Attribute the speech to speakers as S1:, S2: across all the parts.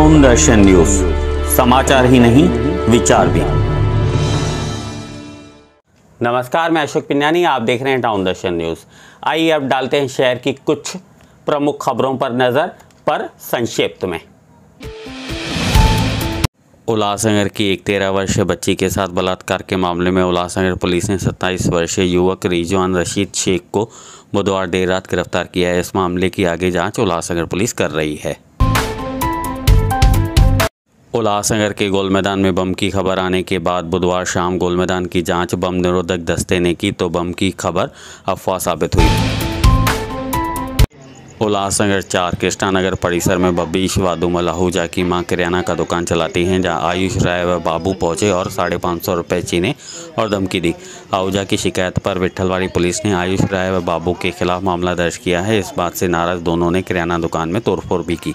S1: Town दर्शन news समाचार ही नहीं, विचार भी। नमस्कार, मैं अशोक पिन्यानी, आप देख रहे हैं टाउन दर्शन न्यूज़ आइए अब डालते हैं शहर की कुछ प्रमुख खबरों पर नज़र, पर संक्षिप्त में। उल्लासनगर की एक तेरह वर्षीय बच्ची के साथ बलात्कार के मामले में उल्लासनगर पुलिस ने 27 वर्षीय युवक रिजवान रशीद शेख को बुधवार देर रात गिरफ़्तार किया है। इस मामले की आगे जाँच उल्लासनगर पुलिस कर रही है। उल्लासनगर के गोल मैदान में बम की खबर आने के बाद बुधवार शाम गोल मैदान की जाँच बम निरोधक दस्ते ने की तो बम की खबर अफवाह साबित हुई। उल्लासनगर चार कृष्णानगर परिसर में बब्बीश वादुमल आहूजा की माँ किराना का दुकान चलाती हैं, जहाँ आयुष राय व बाबू पहुँचे और साढ़े पाँच सौ रुपये चीने और धमकी दी। आहूजा की शिकायत पर विट्ठलवाड़ी पुलिस ने आयुष राय व बाबू के खिलाफ मामला दर्ज किया है। इस बात से नाराज़ दोनों ने किराना दुकान में तोड़फोड़ भी की।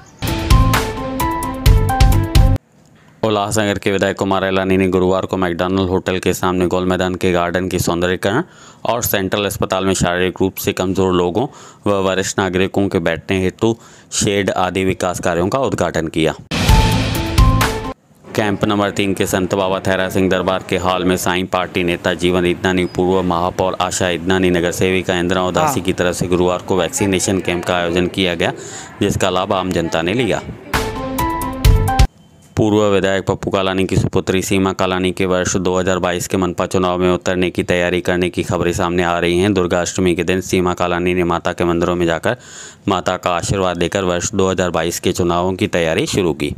S1: उल्लासनगर के विधायक कुमार एलानी ने गुरुवार को मैकडॉनल्ड होटल के सामने गोल मैदान के गार्डन की सौंदर्यकरण और सेंट्रल अस्पताल में शारीरिक रूप से कमज़ोर लोगों व वरिष्ठ नागरिकों के बैठने हेतु शेड आदि विकास कार्यों का उद्घाटन किया। कैंप नंबर तीन के संत बाबा थैरा सिंह दरबार के हॉल में साईं पार्टी नेता जीवन इदनानी पूर्व महापौर आशा इदनानी नगर सेविका इंदिरा उदासी की तरफ़ से गुरुवार को वैक्सीनेशन कैंप का आयोजन किया गया जिसका लाभ आम जनता ने लिया। पूर्व विधायक पप्पू कालानी की सुपुत्री सीमा कालानी के वर्ष 2022 के मनपा चुनाव में उतरने की तैयारी करने की खबरें सामने आ रही हैं। दुर्गाष्टमी के दिन सीमा कालानी ने माता के मंदिरों में जाकर माता का आशीर्वाद लेकर वर्ष 2022 के चुनावों की तैयारी शुरू की।